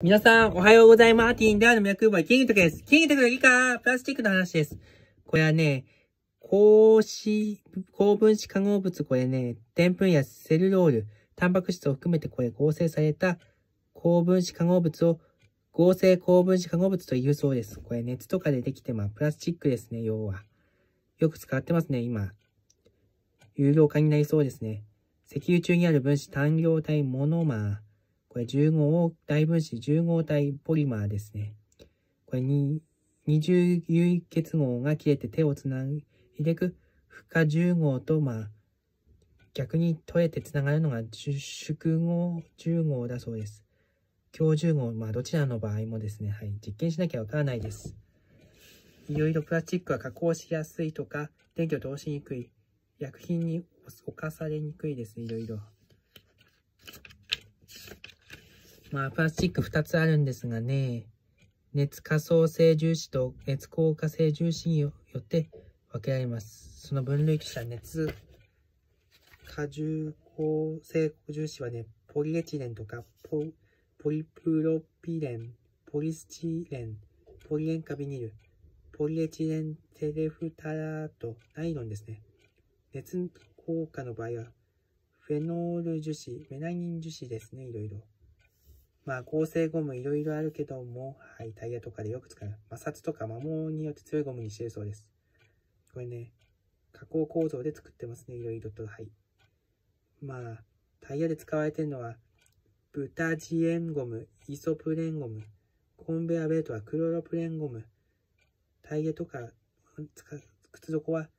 皆さん、おはようございます。ティンダーの脈はキングトです。キングトがいいかプラスチックの話です。これはね、高子、高分子化合物、これね、澱粉やセルロール、タンパク質を含めてこれ合成された高分子化合物を合成高分子化合物というそうです。これ熱とかでできて、まあ、プラスチックですね、要は。よく使ってますね、今。有料化になりそうですね。石油中にある分子単量体モノマー。これ10号大分子10号体ポリマーですね。これに二重有結合が切れて手をつないでいく負荷10号と、まあ、逆に取れてつながるのが縮合10号だそうです。強10号、まあどちらの場合もですね、はい、実験しなきゃわからないです。いろいろプラスチックは加工しやすいとか、電気を通しにくい、薬品に侵されにくいです、いろいろ。まあ、プラスチック2つあるんですがね、熱可塑性重視と熱硬化性重視によって分けられます。その分類としては熱過重構成重視はね、ポリエチレンとかポポリプロピレン、ポリスチレン、ポリ塩化ビニル、ポリエチレンテレフタラート、ナイロンですね。熱効果の場合は、フェノール樹脂、メナニン樹脂ですね、いろいろ。まあ、合成ゴムいろいろあるけども、はい、タイヤとかでよく使う。摩擦とか摩耗によって強いゴムにしてるそうです。これね、加工構造で作ってますね、いろいろと。はい。まあ、タイヤで使われてるのは、ブタジエンゴム、イソプレンゴム、コンベアベルトはクロロプレンゴム、タイヤとか、靴底は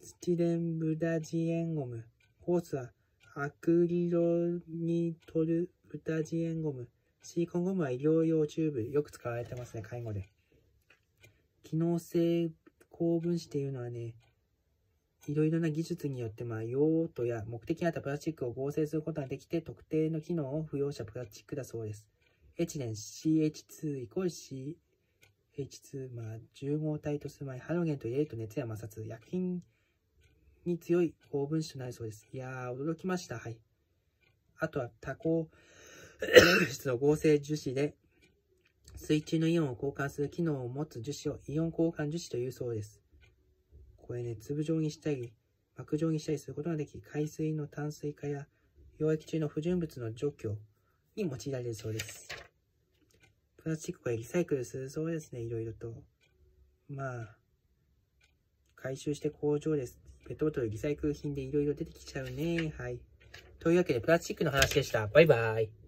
スチレンブダジエンゴム、ホースはアクリロニトルブタジエンゴム。シリコンゴムは医療用チューブ。よく使われてますね、介護で。機能性高分子っていうのはね、いろいろな技術によって、まあ、用途や目的に合ったプラスチックを合成することができて、特定の機能を付与したプラスチックだそうです。エチレン CH2 イコール CH2、まあ、重合体とする前、ハロゲンと入れると熱や摩擦、薬品に強い高分子となるそうです。いやー、驚きました。はい。あとは多項質の合成樹脂で、水中のイオンを交換する機能を持つ樹脂をイオン交換樹脂というそうです。これね、粒状にしたり、膜状にしたりすることができ、海水の淡水化や溶液中の不純物の除去に用いられるそうです。プラスチックはリサイクルするそうですね、いろいろと。まあ、回収して工場です。ペットボトルリサイクル品でいろいろ出てきちゃうね。はい。というわけで、プラスチックの話でした。バイバイ。